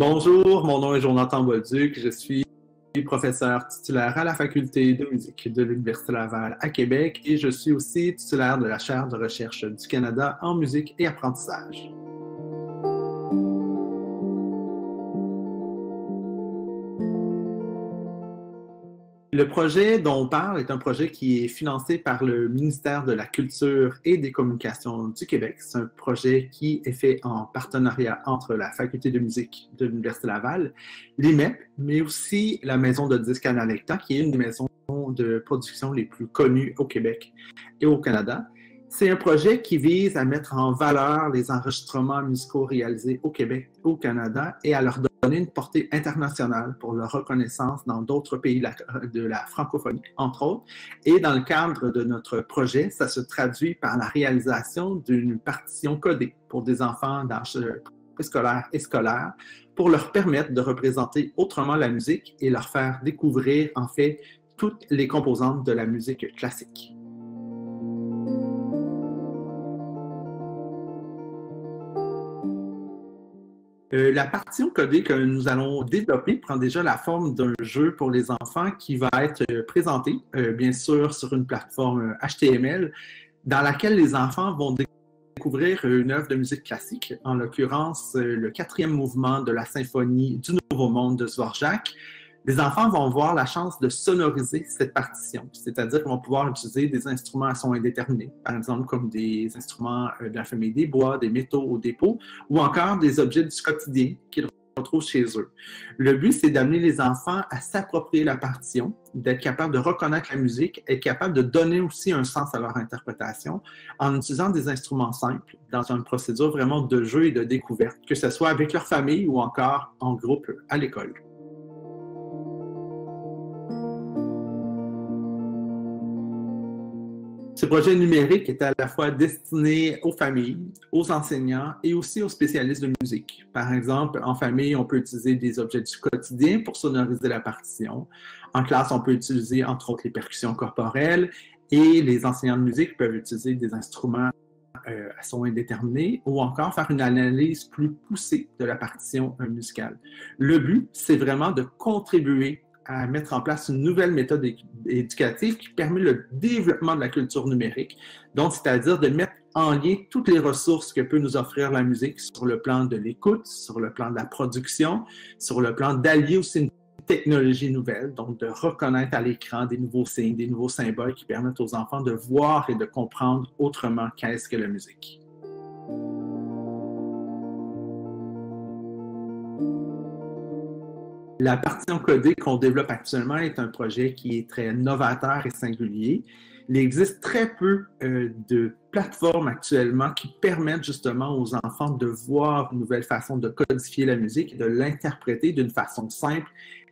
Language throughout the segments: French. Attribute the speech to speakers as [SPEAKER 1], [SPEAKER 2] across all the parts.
[SPEAKER 1] Bonjour, mon nom est Jonathan Bolduc. Je suis professeur titulaire à la faculté de musique de l'Université Laval à Québec et je suis aussi titulaire de la chaire de recherche du Canada en musique et apprentissage. Le projet dont on parle est un projet qui est financé par le ministère de la Culture et des Communications du Québec. C'est un projet qui est fait en partenariat entre la Faculté de musique de l'Université Laval, l'IMEP, mais aussi la Maison de disques Analecta, qui est une des maisons de production les plus connues au Québec et au Canada. C'est un projet qui vise à mettre en valeur les enregistrements musicaux réalisés au Québec, au Canada et à leur donner une portée internationale pour leur reconnaissance dans d'autres pays de la francophonie, entre autres. Et dans le cadre de notre projet, ça se traduit par la réalisation d'une partition codée pour des enfants d'âge préscolaire et scolaire pour leur permettre de représenter autrement la musique et leur faire découvrir en fait toutes les composantes de la musique classique. Euh, la partition codée que nous allons développer prend déjà la forme d'un jeu pour les enfants qui va être euh, présenté, euh, bien sûr, sur une plateforme HTML, dans laquelle les enfants vont découvrir une œuvre de musique classique, en l'occurrence le quatrième mouvement de la symphonie du Nouveau Monde de Dvorak, les enfants vont avoir la chance de sonoriser cette partition, c'est-à-dire qu'ils vont pouvoir utiliser des instruments à son indéterminé, par exemple comme des instruments euh, de la famille des bois, des métaux des pots, ou encore des objets du quotidien qu'ils retrouvent chez eux. Le but, c'est d'amener les enfants à s'approprier la partition, d'être capable de reconnaître la musique, être capable de donner aussi un sens à leur interprétation en utilisant des instruments simples dans une procédure vraiment de jeu et de découverte, que ce soit avec leur famille ou encore en groupe à l'école. Ce projet numérique est à la fois destiné aux familles, aux enseignants et aussi aux spécialistes de musique. Par exemple, en famille, on peut utiliser des objets du quotidien pour sonoriser la partition. En classe, on peut utiliser entre autres les percussions corporelles et les enseignants de musique peuvent utiliser des instruments euh, à son indéterminé ou encore faire une analyse plus poussée de la partition musicale. Le but, c'est vraiment de contribuer à mettre en place une nouvelle méthode éducative qui permet le développement de la culture numérique, donc c'est-à-dire de mettre en lien toutes les ressources que peut nous offrir la musique sur le plan de l'écoute, sur le plan de la production, sur le plan d'allier aussi une technologie nouvelle, donc de reconnaître à l'écran des nouveaux signes, des nouveaux symboles qui permettent aux enfants de voir et de comprendre autrement qu'est-ce que la musique. La partie encodée qu'on développe actuellement est un projet qui est très novateur et singulier. Il existe très peu euh, de plateformes actuellement qui permettent justement aux enfants de voir une nouvelle façon de codifier la musique, de l'interpréter d'une façon simple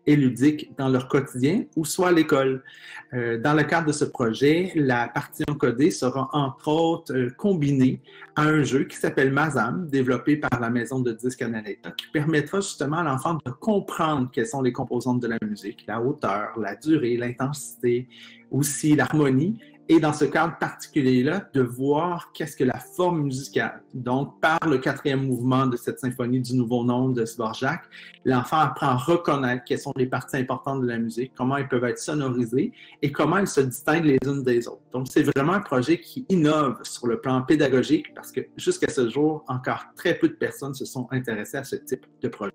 [SPEAKER 1] et ludique dans leur quotidien ou soit à l'école. Euh, dans le cadre de ce projet, la partie encodée sera entre autres euh, combinée à un jeu qui s'appelle Mazam, développé par la maison de disques Analecta, qui permettra justement à l'enfant de comprendre quelles sont les composantes de la musique, la hauteur, la durée, l'intensité, aussi l'harmonie, et dans ce cadre particulier-là, de voir qu'est-ce que la forme musicale. Donc, par le quatrième mouvement de cette symphonie du Nouveau Nom de Sborjak, l'enfant apprend à reconnaître quelles sont les parties importantes de la musique, comment elles peuvent être sonorisées et comment elles se distinguent les unes des autres. Donc, c'est vraiment un projet qui innove sur le plan pédagogique parce que jusqu'à ce jour, encore très peu de personnes se sont intéressées à ce type de projet.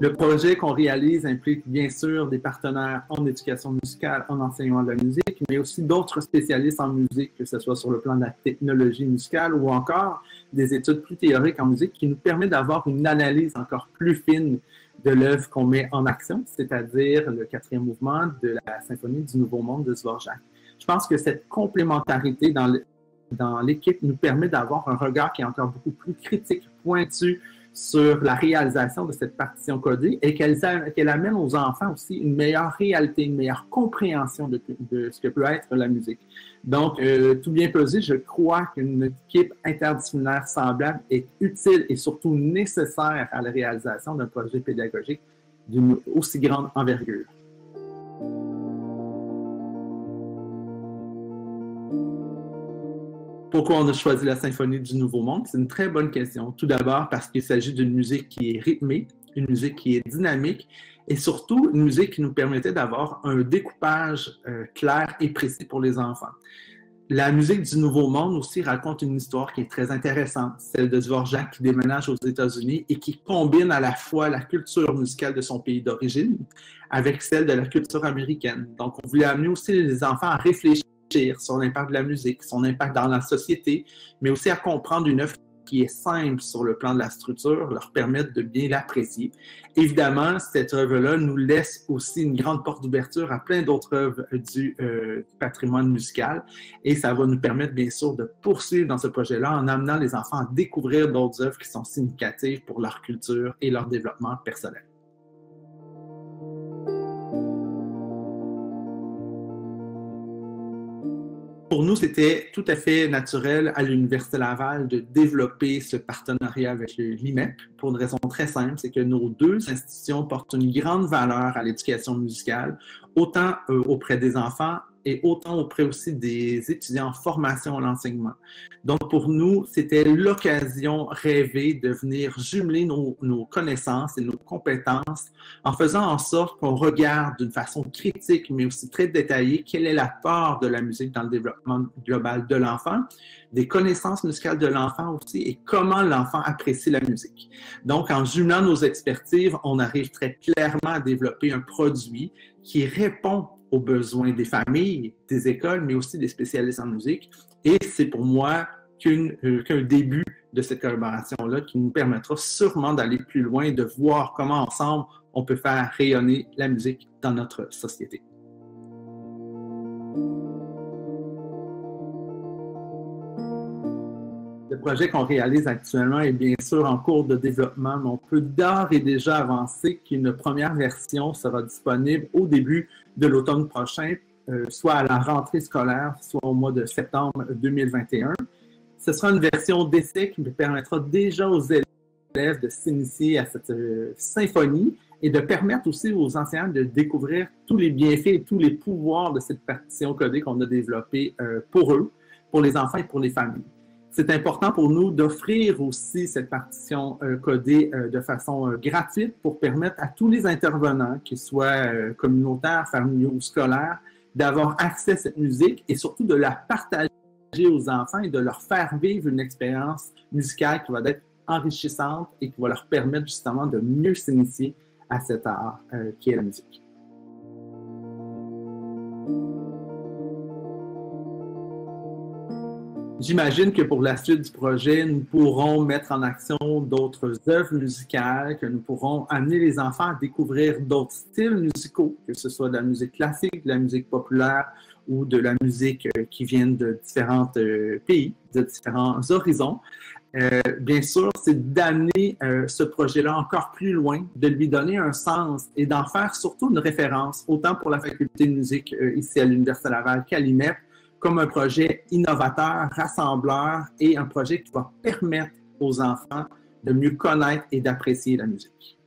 [SPEAKER 1] Le projet qu'on réalise implique bien sûr des partenaires en éducation musicale, en enseignement de la musique, mais aussi d'autres spécialistes en musique, que ce soit sur le plan de la technologie musicale ou encore des études plus théoriques en musique qui nous permettent d'avoir une analyse encore plus fine de l'œuvre qu'on met en action, c'est-à-dire le quatrième mouvement de la symphonie du Nouveau Monde de Dvorak. Je pense que cette complémentarité dans l'équipe nous permet d'avoir un regard qui est encore beaucoup plus critique, pointu, sur la réalisation de cette partition codée et qu'elle amène aux enfants aussi une meilleure réalité, une meilleure compréhension de, ce que peut être la musique. Donc, euh, tout bien pesé, je crois qu'une équipe interdisciplinaire semblable est utile et surtout nécessaire à la réalisation d'un projet pédagogique d'une aussi grande envergure. Pourquoi on a choisi la symphonie du Nouveau Monde? C'est une très bonne question. Tout d'abord parce qu'il s'agit d'une musique qui est rythmée, une musique qui est dynamique et surtout une musique qui nous permettait d'avoir un découpage euh, clair et précis pour les enfants. La musique du Nouveau Monde aussi raconte une histoire qui est très intéressante, celle de Dvorak qui déménage aux États-Unis et qui combine à la fois la culture musicale de son pays d'origine avec celle de la culture américaine. Donc, on voulait amener aussi les enfants à réfléchir sur l'impact de la musique, son impact dans la société, mais aussi à comprendre une œuvre qui est simple sur le plan de la structure, leur permettre de bien l'apprécier. Évidemment, cette œuvre-là nous laisse aussi une grande porte d'ouverture à plein d'autres œuvres du euh, patrimoine musical et ça va nous permettre bien sûr de poursuivre dans ce projet-là en amenant les enfants à découvrir d'autres œuvres qui sont significatives pour leur culture et leur développement personnel. Pour nous, c'était tout à fait naturel à l'Université Laval de développer ce partenariat avec l'IMEP pour une raison très simple, c'est que nos deux institutions portent une grande valeur à l'éducation musicale, autant euh, auprès des enfants et autant auprès aussi des étudiants en formation à l'enseignement. Donc, pour nous, c'était l'occasion rêvée de venir jumeler nos, connaissances et nos compétences en faisant en sorte qu'on regarde d'une façon critique, mais aussi très détaillée, quelle est la part de la musique dans le développement global de l'enfant, des connaissances musicales de l'enfant aussi et comment l'enfant apprécie la musique. Donc, en jumelant nos expertises, on arrive très clairement à développer un produit qui répond aux besoins des familles, des écoles, mais aussi des spécialistes en musique. Et c'est pour moi euh, qu'un début de cette collaboration-là qui nous permettra sûrement d'aller plus loin de voir comment ensemble on peut faire rayonner la musique dans notre société. Le projet qu'on réalise actuellement est bien sûr en cours de développement, mais on peut d'ores et déjà avancer qu'une première version sera disponible au début de l'automne prochain, euh, soit à la rentrée scolaire, soit au mois de septembre 2021. Ce sera une version d'essai qui permettra déjà aux élèves de s'initier à cette euh, symphonie et de permettre aussi aux enseignants de découvrir tous les bienfaits et tous les pouvoirs de cette partition codée qu'on a développée euh, pour eux, pour les enfants et pour les familles c'est important pour nous d'offrir aussi cette partition euh, codée euh, de façon euh, gratuite pour permettre à tous les intervenants, qu'ils soient communautaires, familiaux ou scolaires, d'avoir accès à cette musique et surtout de la partager aux enfants et de leur faire vivre une expérience musicale qui va être enrichissante et qui va leur permettre justement de mieux s'initier à cet art qui est la musique. J'imagine que pour la suite du projet, nous pourrons mettre en action d'autres œuvres musicales, que nous pourrons amener les enfants à découvrir d'autres styles musicaux, que ce soit de la musique classique, de la musique populaire ou de la musique euh, qui vient de différents euh, pays, de différents horizons. Euh, bien sûr, c'est d'amener ce projet-là encore plus loin, de lui donner un sens et d'en faire surtout une référence, autant pour la faculté de musique ici à l'Université Laval qu'à l'IMEP, comme un projet innovateur, rassembleur et un projet qui va permettre aux enfants de mieux connaître et d'apprécier la musique.